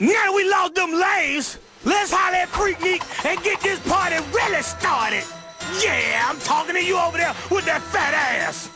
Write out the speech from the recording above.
Now that we lost them lays, let's holler at Freaknik and get this party really started. Yeah, I'm talking to you over there with that fat ass.